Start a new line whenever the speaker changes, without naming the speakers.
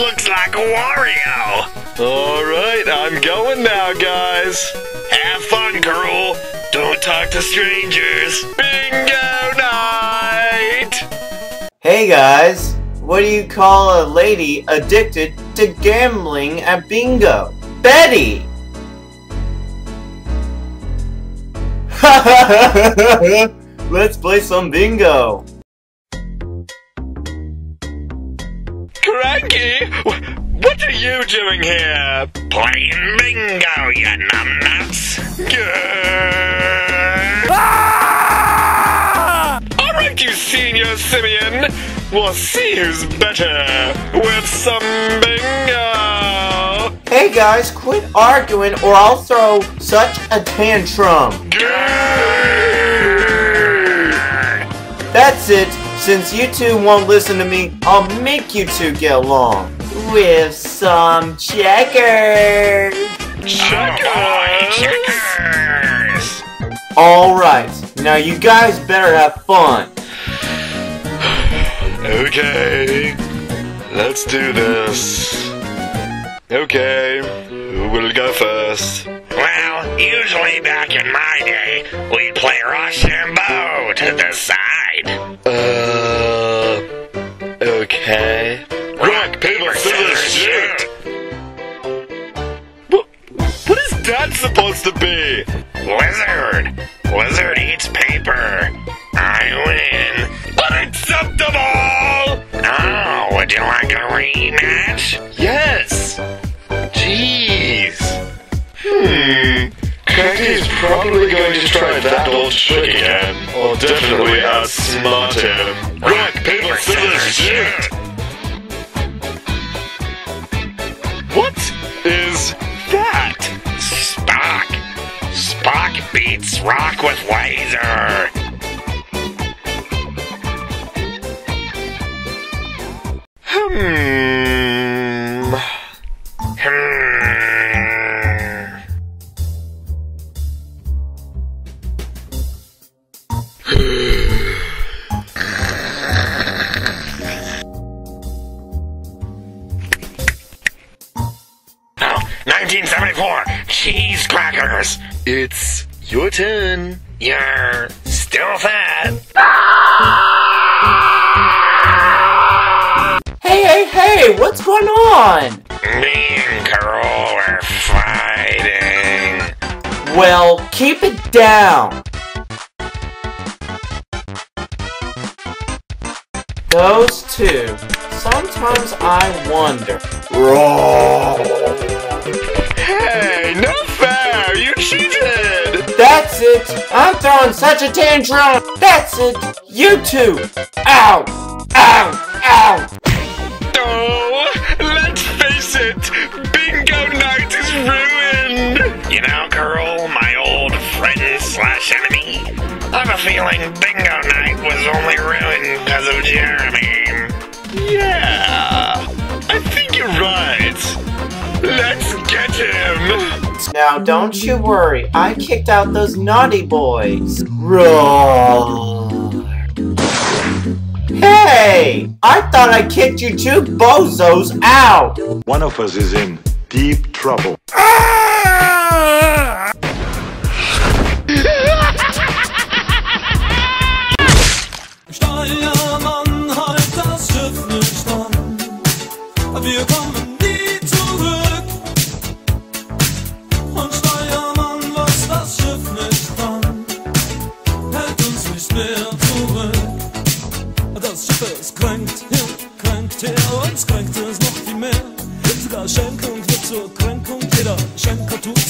like a Wario.
Alright, I'm going now, guys.
Have fun, girl. Don't talk to strangers.
Bingo night!
Hey guys, what do you call a lady addicted to gambling at bingo? Betty! Let's play some bingo!
Cranky, what are you doing here?
Playing bingo, you numbnuts.
Alright, ah! you senior Simeon. We'll see who's better with some bingo.
Hey guys, quit arguing or I'll throw such a tantrum! That's it! Since you two won't listen to me, I'll make you two get along! With some checkers!
Checkers. Checkers.
Alright, now you guys better have fun!
Okay, let's do this. Okay, who will go first?
Well, usually back in my day, we'd play Rochambeau to the side.
Uh, okay. Rock, paper, scissors, shoot! What, what is that supposed to be?
Lizard. Lizard eats paper. I win.
Unacceptable!
Oh, would you like a rematch?
Yes! Probably going to try that old trick again. Or definitely outsmart him. Rock, paper, scissors, shoot! What is that?
Spock. Spock beats Rock with laser.
Hmm.
Oh, 1974. Cheese crackers.
It's your turn.
You're still fat.
Hey, hey, hey, what's going on?
Me and Carol are fighting.
Well, keep it down! Those two. Sometimes I wonder.
Hey, no fair! You cheated!
That's it! I'm throwing such a tantrum! That's it! You two! Ow! Ow! Ow!
Oh, let's face it, bingo night is ruined!
You know, Carol, my old friend slash enemy. I have a feeling bingo night was only ruined because of Jeremy.
Yeah, I think you're right. Let's get him!
Now don't you worry, I kicked out those naughty boys. Roar! Hey! I thought I kicked you two bozos out!
One of us is in deep trouble.
Sogar Schenkung wird zur Kränkung, jeder Schenker tut.